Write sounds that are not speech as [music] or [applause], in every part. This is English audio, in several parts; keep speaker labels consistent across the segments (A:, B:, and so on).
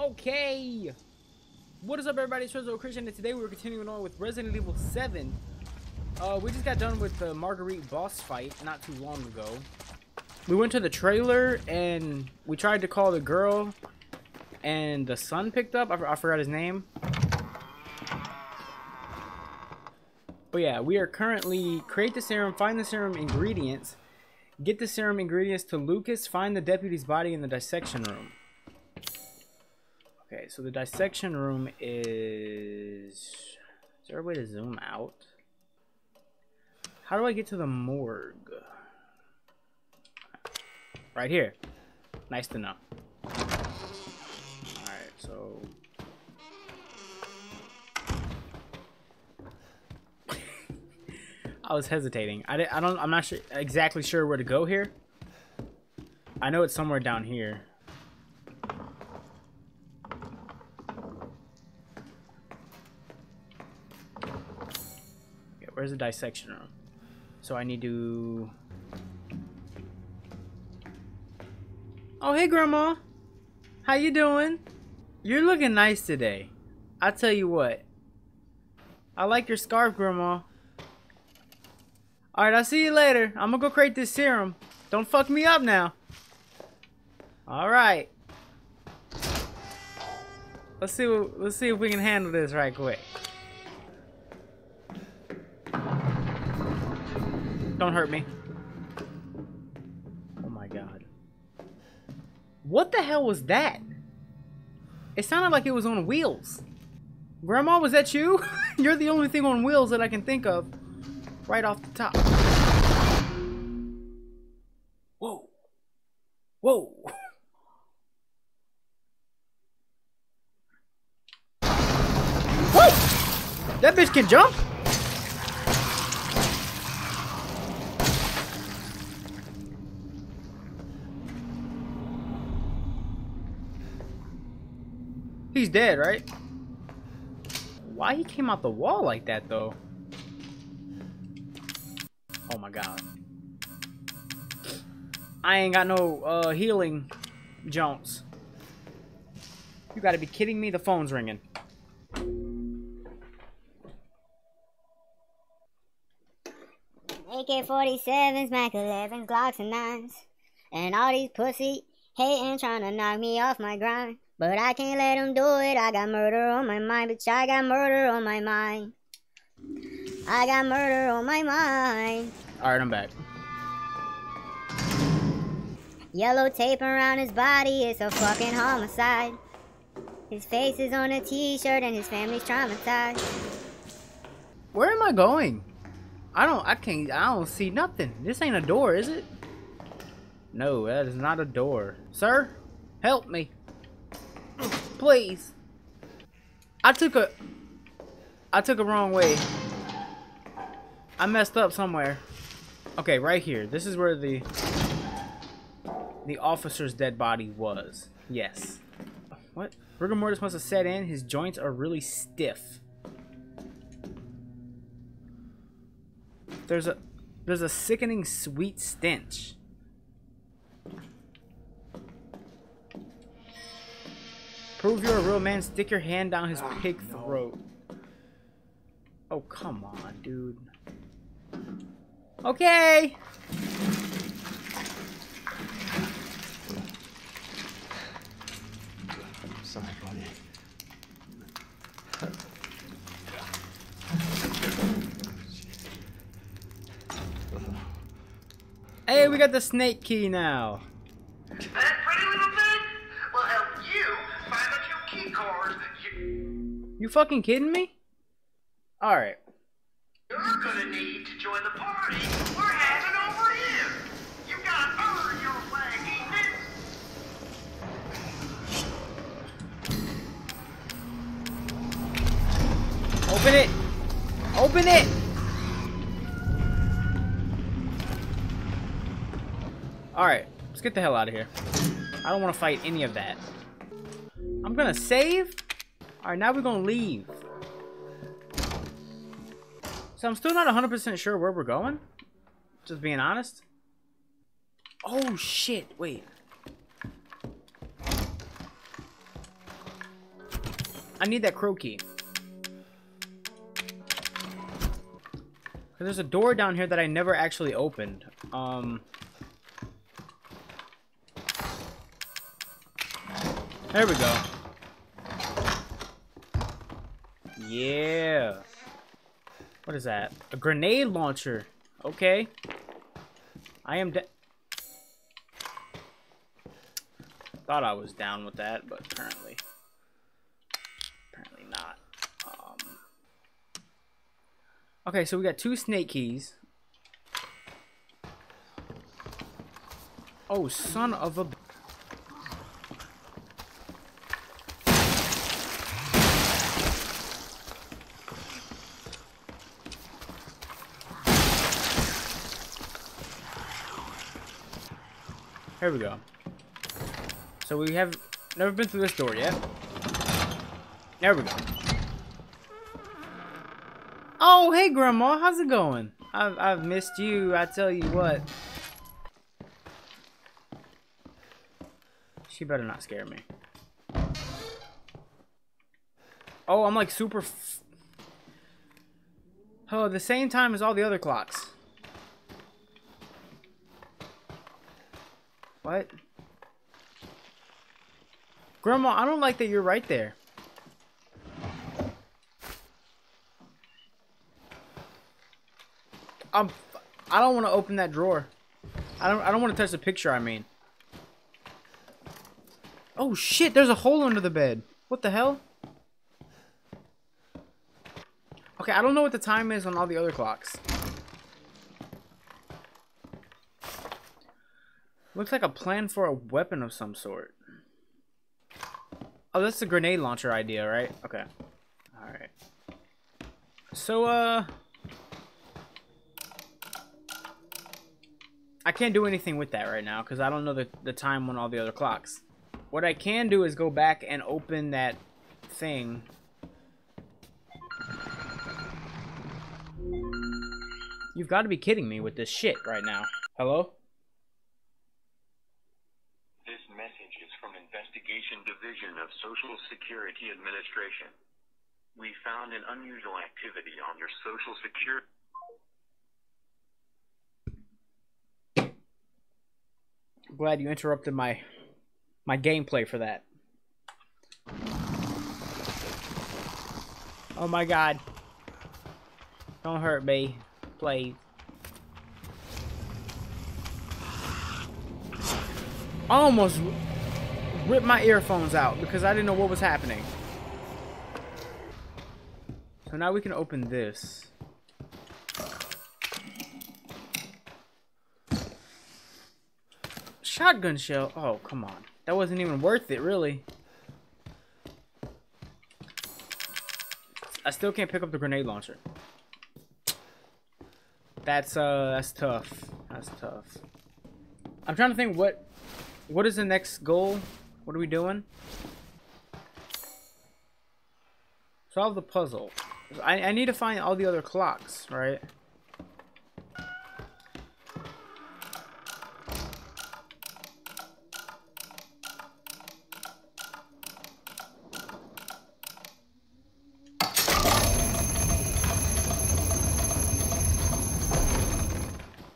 A: Okay. What is up, everybody? It's Rezo Christian, and today we're continuing on with Resident Evil 7. Uh, we just got done with the Marguerite boss fight not too long ago. We went to the trailer, and we tried to call the girl, and the son picked up. I, I forgot his name. But yeah, we are currently create the serum, find the serum ingredients, get the serum ingredients to Lucas, find the deputy's body in the dissection room. Okay, so the dissection room is... Is there a way to zoom out? How do I get to the morgue? Right here. Nice to know. Alright, so... [laughs] I was hesitating. I, I don't, I'm not sure, exactly sure where to go here. I know it's somewhere down here. Where's dissection room? So I need to... Oh, hey, Grandma. How you doing? You're looking nice today. I tell you what. I like your scarf, Grandma. Alright, I'll see you later. I'm gonna go create this serum. Don't fuck me up now. Alright. Let's see let's see if we can handle this right quick. Don't hurt me. Oh my god. What the hell was that? It sounded like it was on wheels. Grandma, was that you? [laughs] You're the only thing on wheels that I can think of. Right off the top. Whoa. Whoa. Whoa! That bitch can jump? He's dead, right? Why he came out the wall like that, though? Oh my god. I ain't got no uh, healing Jones. You gotta be kidding me, the phone's ringing.
B: AK-47s, Mac 11s, Glocks and 9s. And all these pussy hating trying to knock me off my grind. But I can't let them do it. I got murder on my mind, bitch. I got murder on my mind. I got murder on my mind.
A: Alright, I'm back.
B: Yellow tape around his body, it's a fucking homicide. His face is on a t-shirt and his family's traumatized.
A: Where am I going? I don't, I can't, I don't see nothing. This ain't a door, is it? No, that is not a door. Sir, help me. Please. I took a... I took a wrong way. I messed up somewhere. Okay, right here. This is where the... The officer's dead body was. Yes. What? Rigor mortis must have set in. His joints are really stiff. There's a... There's a sickening sweet stench. Prove you're a real man, stick your hand down his ah, oh, pig no. throat. Oh, come on, dude. Okay! Sorry, buddy. Hey, we got the snake key now. You fucking kidding me? Alright.
C: You're gonna need to join the party we're having over here. You got earn your
A: Open it! Open it! Alright, let's get the hell out of here. I don't want to fight any of that. I'm gonna save Alright, now we're gonna leave. So I'm still not 100% sure where we're going. Just being honest. Oh, shit. Wait. I need that crow key. There's a door down here that I never actually opened. Um. There we go. Yeah. What is that? A grenade launcher. Okay. I am de- Thought I was down with that, but apparently... Apparently not. Um... Okay, so we got two snake keys. Oh, son of a... Here we go. So we have never been through this door yet. There we go. Oh, hey, Grandma. How's it going? I've, I've missed you. I tell you what. She better not scare me. Oh, I'm like super... oh, the same time as all the other clocks. What? Grandma, I don't like that you're right there. I'm. I don't want to open that drawer. I don't. I don't want to touch the picture. I mean. Oh shit! There's a hole under the bed. What the hell? Okay, I don't know what the time is on all the other clocks. Looks like a plan for a weapon of some sort. Oh, that's the grenade launcher idea, right? Okay. Alright. So, uh... I can't do anything with that right now, because I don't know the, the time on all the other clocks. What I can do is go back and open that thing. You've got to be kidding me with this shit right now. Hello?
D: This message is from Investigation Division of Social Security Administration. We found an unusual activity on your Social Security.
A: glad you interrupted my my gameplay for that. Oh my god. Don't hurt me, please. Almost ripped my earphones out because I didn't know what was happening. So now we can open this. Shotgun shell? Oh, come on. That wasn't even worth it, really. I still can't pick up the grenade launcher. That's, uh, that's tough. That's tough. I'm trying to think what, what is the next goal? What are we doing? Solve the puzzle. I, I need to find all the other clocks, right?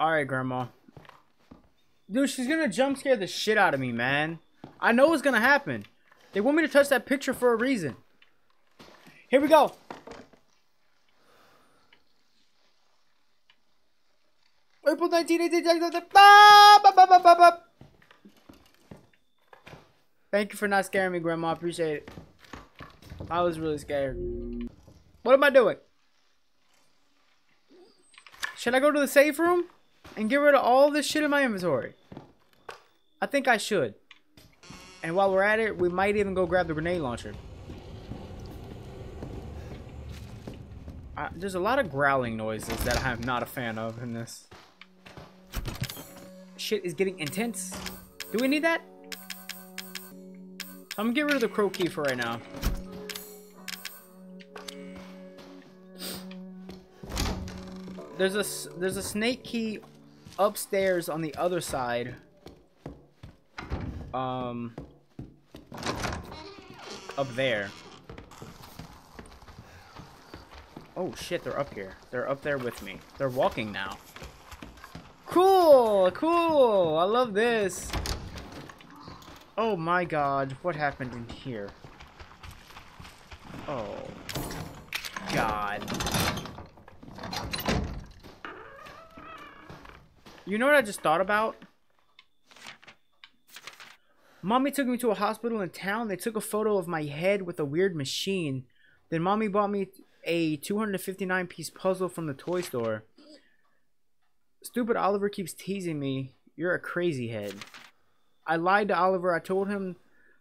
A: Alright, Grandma. Dude, she's gonna jump scare the shit out of me, man. I know what's gonna happen. They want me to touch that picture for a reason. Here we go. April 1988. Thank you for not scaring me, Grandma. Appreciate it. I was really scared. What am I doing? Should I go to the safe room and get rid of all this shit in my inventory? I think I should. And while we're at it, we might even go grab the grenade launcher. Uh, there's a lot of growling noises that I'm not a fan of in this. Shit is getting intense. Do we need that? I'm gonna get rid of the crow key for right now. There's a there's a snake key upstairs on the other side. Um, up there. Oh shit, they're up here. They're up there with me. They're walking now. Cool, cool. I love this. Oh my god, what happened in here? Oh. God. You know what I just thought about? Mommy took me to a hospital in town. They took a photo of my head with a weird machine. Then mommy bought me a 259 piece puzzle from the toy store. Stupid Oliver keeps teasing me. You're a crazy head. I lied to Oliver. I told him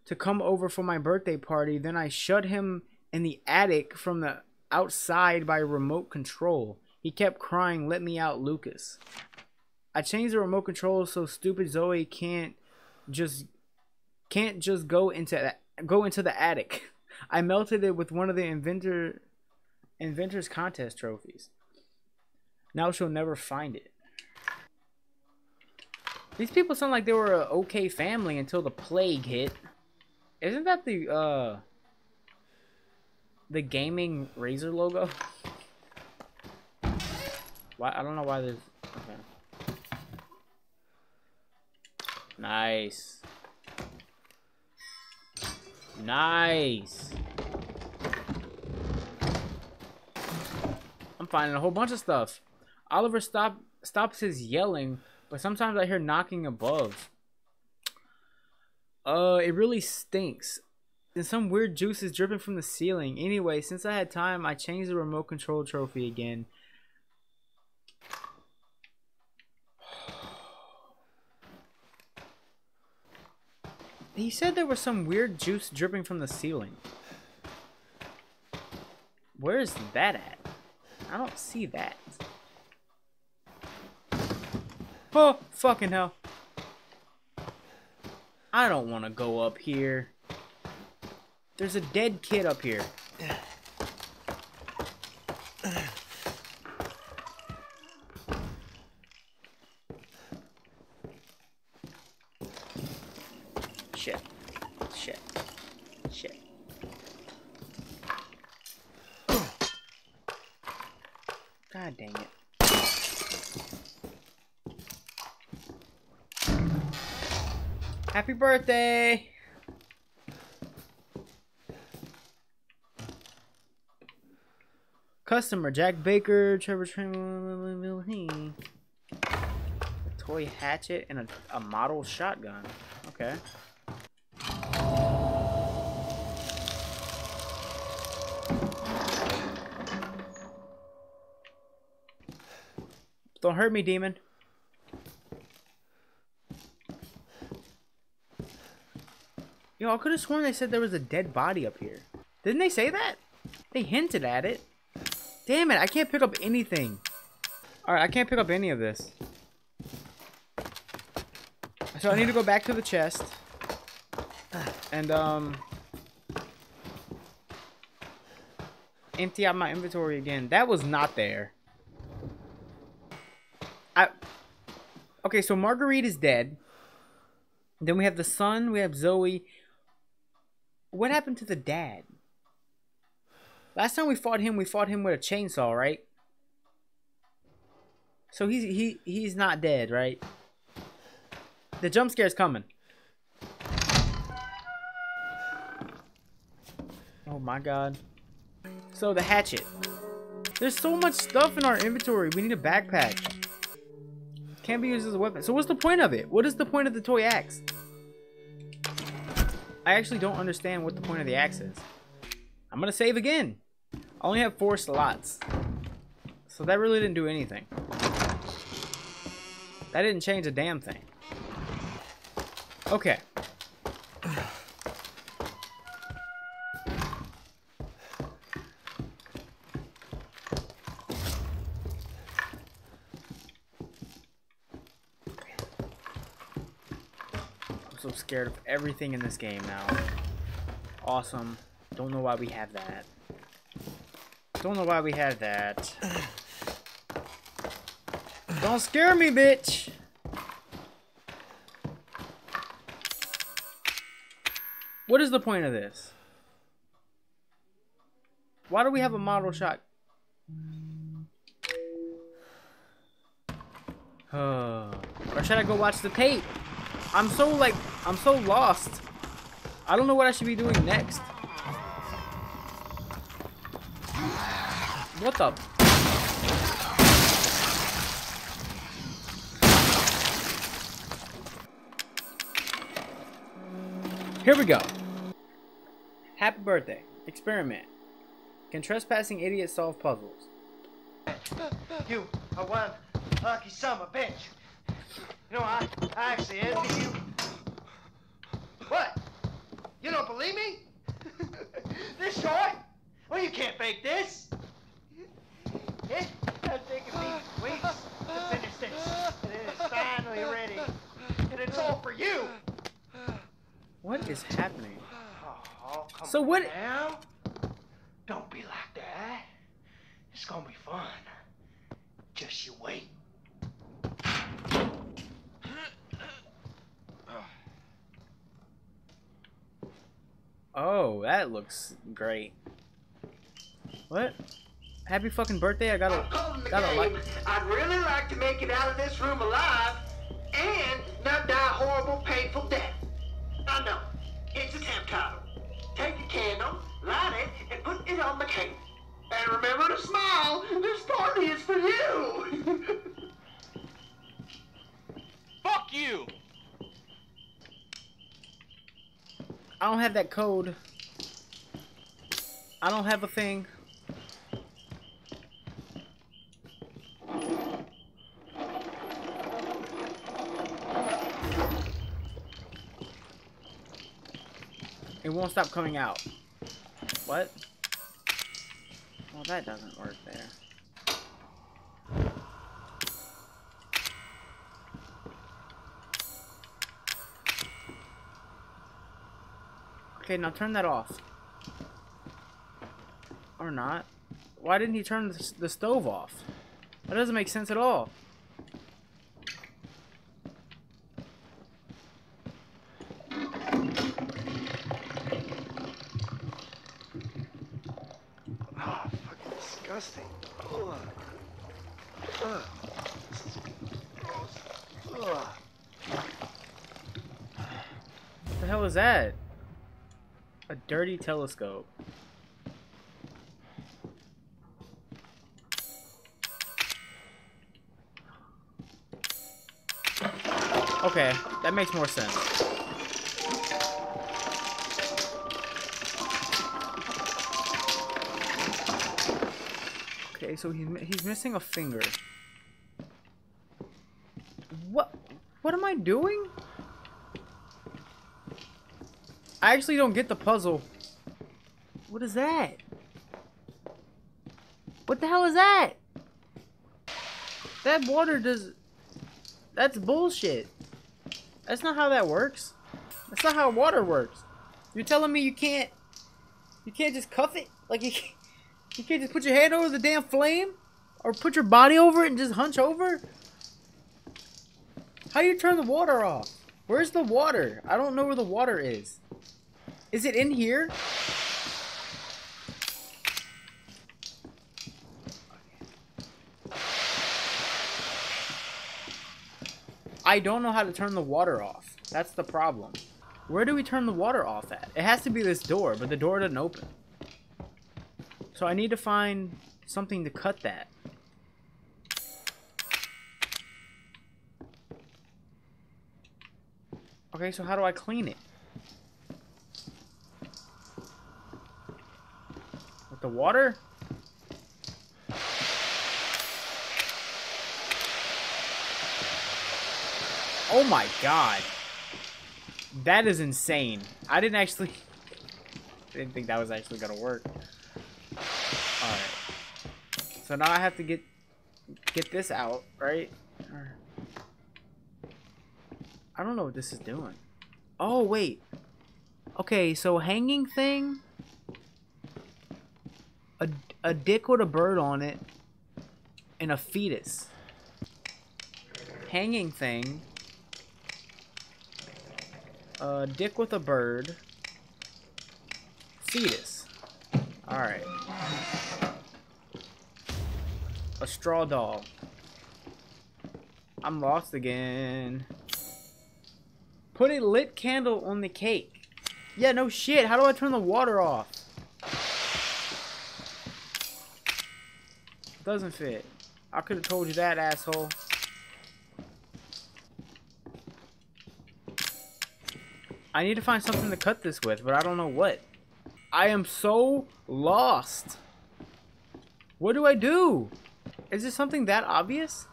A: to come over for my birthday party. Then I shut him in the attic from the outside by remote control. He kept crying, "Let me out, Lucas." I changed the remote control so stupid Zoe can't just can't just go into go into the attic. [laughs] I melted it with one of the inventor inventors contest trophies. Now she'll never find it. These people sound like they were an okay family until the plague hit. Isn't that the uh the gaming Razer logo? [laughs] Why I don't know why there's okay. Nice. Nice. I'm finding a whole bunch of stuff. Oliver stop stops his yelling, but sometimes I hear knocking above. Uh, it really stinks. And some weird juice is dripping from the ceiling. Anyway, since I had time, I changed the remote control trophy again. He said there was some weird juice dripping from the ceiling. Where is that at? I don't see that. Oh, fucking hell. I don't want to go up here. There's a dead kid up here. Shit. Shit. Shit. God dang it. Happy birthday! Customer Jack Baker, Trevor a toy hatchet, and a, a model shotgun. Okay. Don't hurt me, demon. Yo, I could have sworn they said there was a dead body up here. Didn't they say that? They hinted at it. Damn it, I can't pick up anything. Alright, I can't pick up any of this. So I need to go back to the chest. And, um... Empty out my inventory again. That was not there. I... Okay, so Marguerite is dead. Then we have the son, we have Zoe. What happened to the dad? Last time we fought him, we fought him with a chainsaw, right? So he's he he's not dead, right? The jump scare's coming. Oh my god. So the hatchet. There's so much stuff in our inventory. We need a backpack. Can't be used as a weapon. So what's the point of it? What is the point of the toy axe? I actually don't understand what the point of the axe is. I'm gonna save again. I only have four slots. So that really didn't do anything. That didn't change a damn thing. Okay. I'm so scared of everything in this game now. Awesome. Don't know why we have that. Don't know why we had that. Don't scare me, bitch! What is the point of this? Why do we have a model shot? Uh, [sighs] or should I go watch the tape? I'm so like, I'm so lost. I don't know what I should be doing next. What the? Here we go. Happy birthday. Experiment. Can trespassing idiots solve puzzles?
E: You are one lucky a bitch. You know, I, I actually envy you. What? You don't believe me? [laughs] this short? Well, you can't fake this. It has taken me weeks to finish this. And it is finally ready. And it's all for you.
A: What is happening?
E: Oh,
A: So what-
E: now. Don't be like that. It's gonna be fun. Just you wait.
A: Oh, that looks great. What? Happy fucking birthday! I got
C: I'm
A: a
C: calling
A: got a
C: game.
A: like.
C: I'd really like to make it out of this room alive and not die a horrible, painful death. I know. It's a temp title. Take a candle, light it, and put it on the cake. And remember to smile. This party is for you. [laughs]
F: Fuck you!
A: I don't have that code. I don't have a thing. It won't stop coming out. What? Well, that doesn't work there. Okay, now turn that off. Or not. Why didn't he turn the, stove off? That doesn't make sense at all.
E: Oh, fucking disgusting. Ugh. Ugh. Ugh.
A: What the hell is that? A dirty telescope. Okay, that makes more sense. Okay, so he's he's missing a finger. What what am I doing? I actually don't get the puzzle. What is that? What the hell is that? That water does... That's bullshit. That's not how that works. That's not how water works. You're telling me you can't... You can't just cuff it? Like you can't, you can't just put your hand over the damn flame? Or put your body over it and just hunch over? How do you turn the water off? Where's the water? I don't know where the water is. Is it in here? I don't know how to turn the water off. That's the problem. Where do we turn the water off at? It has to be this door, but the door doesn't open. So I need to find something to cut that. Okay, so how do I clean it? The water? Oh my god. That is insane. I didn't actually... I [laughs] didn't think that was actually gonna work. Alright. So now I have to get get this out, right? I don't know what this is doing. Oh, wait. Okay, so hanging thing. A, dick with a bird on it. And a fetus. Hanging thing. A dick with a bird. Fetus. Alright. A straw doll. I'm lost again. Put a lit candle on the cake. Yeah, no shit. How do I turn the water off? Doesn't fit. I could have told you that, asshole. I need to find something to cut this with, but I don't know what. I am so lost. What do I do? Is this something that obvious?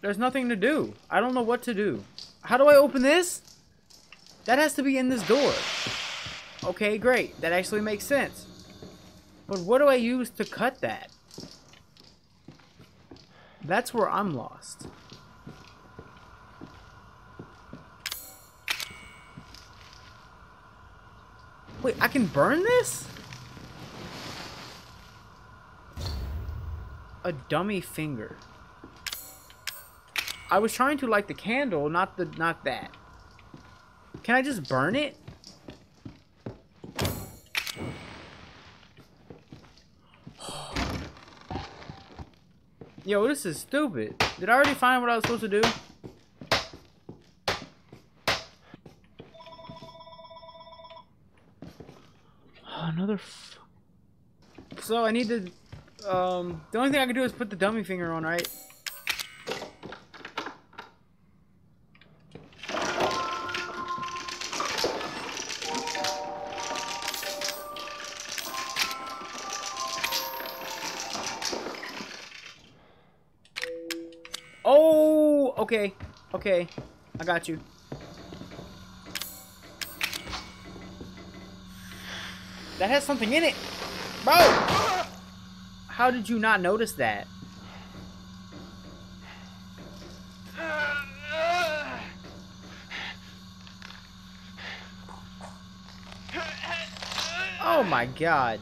A: There's nothing to do. I don't know what to do. How do I open this? That has to be in this door. Okay, great. That actually makes sense. But what do I use to cut that? That's where I'm lost. Wait, I can burn this? A dummy finger. I was trying to light the candle, not the not that. Can I just burn it? Yo, this is stupid. Did I already find what I was supposed to do? [sighs] Another So I need to... Um, the only thing I can do is put the dummy finger on, right? Okay. Okay. I got you. That has something in it. Bro! How did you not notice that? Oh my god.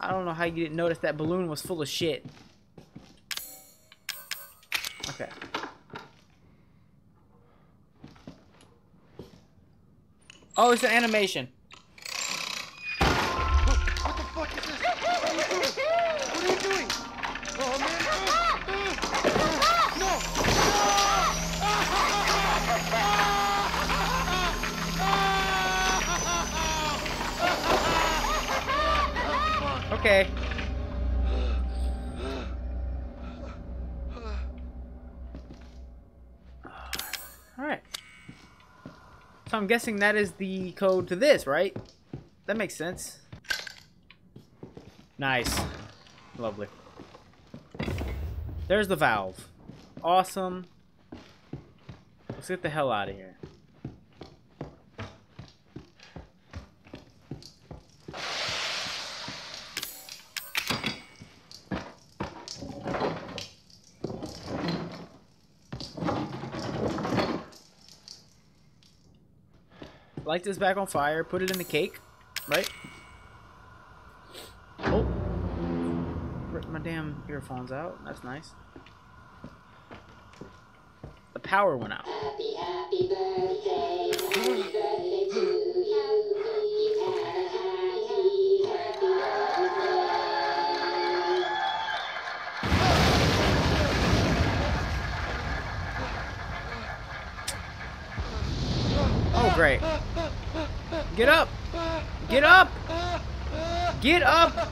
A: I don't know how you didn't notice that balloon was full of shit. Okay. Oh, it's an animation. I'm guessing that is the code to this, right? That makes sense. Nice. Lovely. There's the valve. Awesome. Let's get the hell out of here. Light this back on fire, put it in the cake, right? Oh. Ripped my damn earphones out. That's nice. The power went out. Oh, great. Get up! Get up! Get up!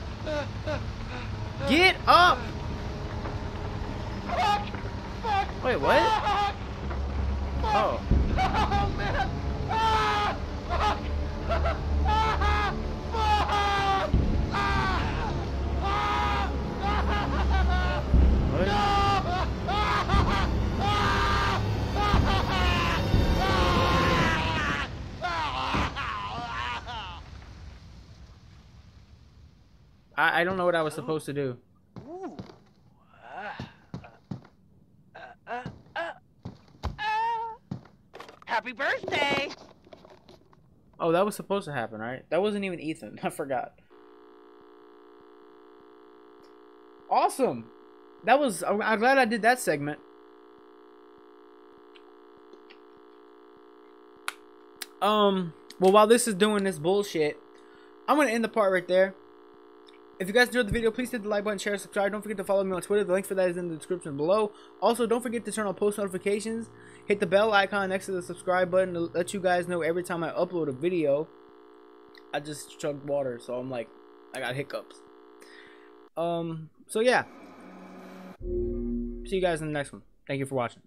A: Get up! Wait, what? Oh.
E: Oh man! Ah! Fuck! Ah! Fuck! Ah! Ah!
A: What? I, I don't know what I was supposed to do.
E: Happy birthday!
A: Oh, that was supposed to happen, right? That wasn't even Ethan. [laughs] I forgot. Awesome. That was. I'm I'm glad I did that segment. Um. Well, while this is doing this bullshit, I'm gonna end the part right there. If you guys enjoyed the video, please hit the like button, share, subscribe. Don't forget to follow me on Twitter. The link for that is in the description below. Also, don't forget to turn on post notifications. Hit the bell icon next to the subscribe button to let you guys know every time I upload a video. I just chugged water, so I'm like, I got hiccups. Um, so yeah. See you guys in the next one. Thank you for watching.